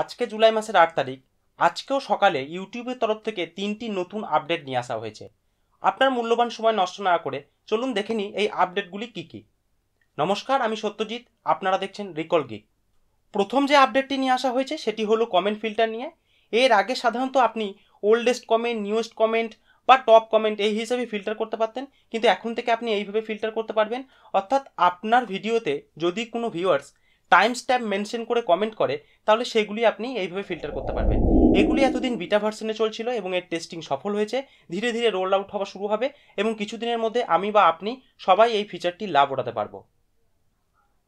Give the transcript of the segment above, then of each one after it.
আজকে জুলাই মাসের আট তারিখ, আজকেও সকালে ইউটিউবের তরফ থেকে তিনটি নতুন আপডেট নিয়ে আসা হয়েছে। আপনার মূল্যবান সময় নষ্ট না করে চলুন দেখে নিই এই আপডেটগুলি কী কী। নমস্কার, আমি সত্যজিৎ, আপনারা দেখছেন রিকল গিক প্রথম যে আপডেটটি নিয়ে আসা হয়েছে সেটি হলো কমেন্ট ফিল্টার নিয়ে। এর আগে সাধারণত আপনি ওল্ডেস্ট কমেন্ট, নিউয়েস্ট কমেন্ট বা টপ কমেন্ট এই হিসাবে ফিল্টার করতে পারতেন, কিন্তু এখন থেকে আপনি এইভাবে ফিল্টার করতে পারবেন। অর্থাৎ আপনার ভিডিওতে যদি কোনো ভিউয়ার্স টাইম স্ট্যাম্প মেনশন করে কমেন্ট করে, তাহলে সেগুলি আপনি এইভাবে ফিল্টার করতে পারবেন। এগুলি এতদিন বিটা ভার্সনে চলছিল এবং এর টেস্টিং সফল হয়েছে। ধীরে ধীরে রোল আউট হওয়া শুরু হবে এবং কিছুদিনের মধ্যে আমি বা আপনি সবাই এই ফিচারটি লাভ ওঠাতে পারব।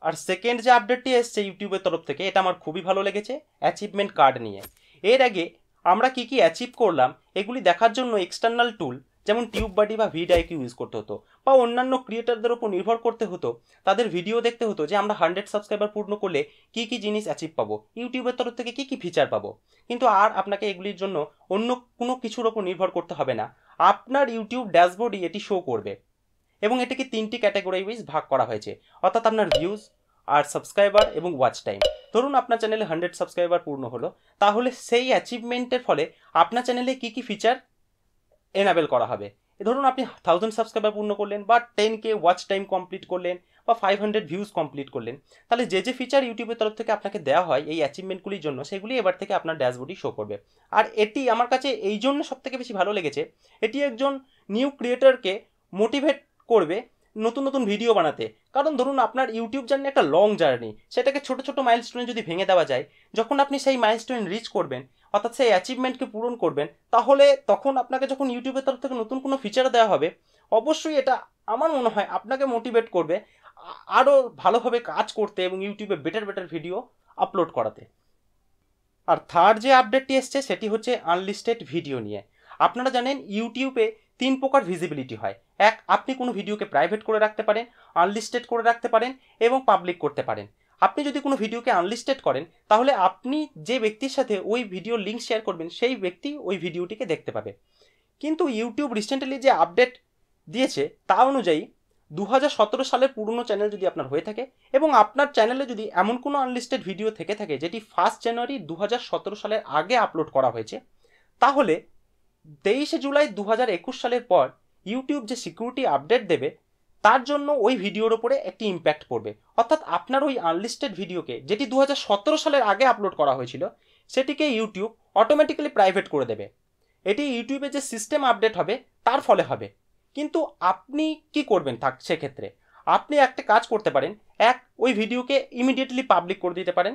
আর সেকেন্ড যে আপডেটটি এসছে ইউটিউবের তরফ থেকে, এটা আমার খুবই ভালো লেগেছে অ্যাচিভমেন্ট কার্ড নিয়ে। এর আগে আমরা কি কি অ্যাচিভ করলাম, এগুলি দেখার জন্য এক্সটার্নাল টুল যেমন টিউব বাডি বা ভিডাইকে ইউজ করতে হতো, বা অন্যান্য ক্রিয়েটারদের উপর নির্ভর করতে হতো, তাদের ভিডিও দেখতে হতো যে আমরা হান্ড্রেড সাবস্ক্রাইবার পূর্ণ করলে কী কী জিনিস অ্যাচিভ পাবো, ইউটিউবের তরফ থেকে কী কী ফিচার পাবো। কিন্তু আর আপনাকে এগুলির জন্য অন্য কোনো কিছুর ওপর নির্ভর করতে হবে না, আপনার ইউটিউব ড্যাশবোর্ডই এটি শো করবে। এবং এটিকে তিনটি ক্যাটাগরি ওয়াইজ ভাগ করা হয়েছে, অর্থাৎ আপনার ভিউজ আর সাবস্ক্রাইবার এবং ওয়াচ টাইম ধরুন আপনার চ্যানেলে হান্ড্রেড সাবস্ক্রাইবার পূর্ণ হলো, তাহলে সেই অ্যাচিভমেন্টের ফলে আপনার চ্যানেলে কী কী ফিচার এনাবেল করা হবে। ধরুন আপনি থাউজেন্ড সাবস্ক্রাইবার পূর্ণ করলেন বা ten K watch time complete করলেন বা ফাইভ হান্ড্রেড ভিউজ কমপ্লিট করলেন। তাহলে যে যে ফিচার ইউটিউবের তরফ থেকে আপনাকে দেওয়া হয় এই অ্যাচিভমেন্টগুলির জন্য, সেগুলি এবার থেকে আপনার ড্যাশবোর্ডই শো করবে। আর এটি আমার কাছে এই জন্য সবথেকে বেশি ভালো লেগেছে, এটি একজন নিউ ক্রিয়েটারকে মোটিভেট করবে নতুন নতুন ভিডিও বানাতে। কারণ ধরুন আপনার ইউটিউব জার্নি একটা লং জার্নি সেটাকে ছোটো ছোটো মাইলস্টোনে যদি ভেঙে দেওয়া যায়, যখন আপনি সেই মাইলস্টোন রিচ করবেন অর্থাৎ সেই অ্যাচিভমেন্টকে পূরণ করবেন, তাহলে তখন আপনাকে যখন ইউটিউবের তরফ থেকে নতুন কোনো ফিচার দেওয়া হবে, অবশ্যই এটা আমার মনে হয় আপনাকে মোটিভেট করবে আরও ভালোভাবে কাজ করতে এবং ইউটিউবে বেটার বেটার ভিডিও আপলোড করাতে। আর থার্ড যে আপডেটটি এসছে, সেটি হচ্ছে আনলিস্টেড ভিডিও নিয়ে। আপনারা জানেন, ইউটিউবে তিন প্রকার ভিজিবিলিটি হয়। এক, আপনি কোনো ভিডিওকে প্রাইভেট করে রাখতে পারেন আনলিস্টেড করে রাখতে পারেন এবং পাবলিক করতে পারেন। আপনি যদি কোনো ভিডিওকে আনলিস্টেড করেন, তাহলে আপনি যে ব্যক্তির সাথে ওই ভিডিও লিঙ্ক শেয়ার করবেন, সেই ব্যক্তি ওই ভিডিওটিকে দেখতে পাবে। কিন্তু ইউটিউব রিসেন্টলি যে আপডেট দিয়েছে, তা অনুযায়ী দু হাজার সতেরো সালের পুরনো চ্যানেল যদি আপনার হয়ে থাকে এবং আপনার চ্যানেলে যদি এমন কোনো আনলিস্টেড ভিডিও থেকে থাকে, যেটি ফার্স্ট জানুয়ারি দু হাজার সতেরো সালের আগে আপলোড করা হয়েছে, তাহলে তেইশে জুলাই দু হাজার একুশ সালের পর ইউটিউব যে সিকিউরিটি আপডেট দেবে তার জন্য ওই ভিডিওর ওপরে একটি ইম্প্যাক্ট পড়বে। অর্থাৎ আপনার ওই আনলিস্টেড ভিডিওকে, যেটি দু হাজার সতেরো সালের আগে আপলোড করা হয়েছিল, সেটিকে ইউটিউব অটোমেটিক্যালি প্রাইভেট করে দেবে। এটি ইউটিউবে যে সিস্টেম আপডেট হবে, তার ফলে হবে। কিন্তু আপনি কি করবেন থাক সেক্ষেত্রে? আপনি একটা কাজ করতে পারেন, এক, ওই ভিডিওকে ইমিডিয়েটলি পাবলিক করে দিতে পারেন।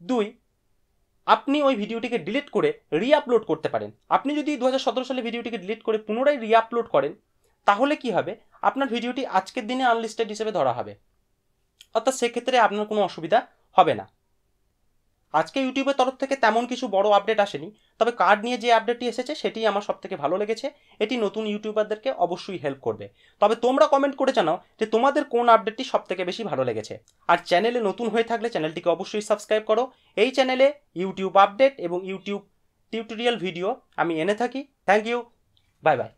দুই, আপনি ওই ভিডিওটিকে ডিলিট করে রিআপলোড করতে পারেন। আপনি যদি দু সালে ভিডিওটিকে ডিলিট করে পুনরায় রিআপলোড করেন তাহলে কি হবে? আপনার ভিডিওটি আজকের দিনে আনলিস্টেড হিসেবে ধরা হবে। অর্থাৎ সেক্ষেত্রে আপনার কোনো অসুবিধা হবে না। আজকে ইউটিউবের তরফ থেকে তেমন কিছু বড় আপডেট আসেনি। তবে কার্ড নিয়ে যে আপডেটটি এসেছে, সেটি আমার সব থেকে ভালো লেগেছে। এটি নতুন ইউটিউবারদেরকে অবশ্যই হেল্প করবে। তবে তোমরা কমেন্ট করে জানাও যে তোমাদের কোন আপডেটটি সব থেকে বেশি ভালো লেগেছে। আর চ্যানেলে নতুন হয়ে থাকলে চ্যানেলটিকে অবশ্যই সাবস্ক্রাইব করো। এই চ্যানেলে ইউটিউব আপডেট এবং ইউটিউব টিউটোরিয়াল ভিডিও আমি এনে থাকি। Thank you bye bye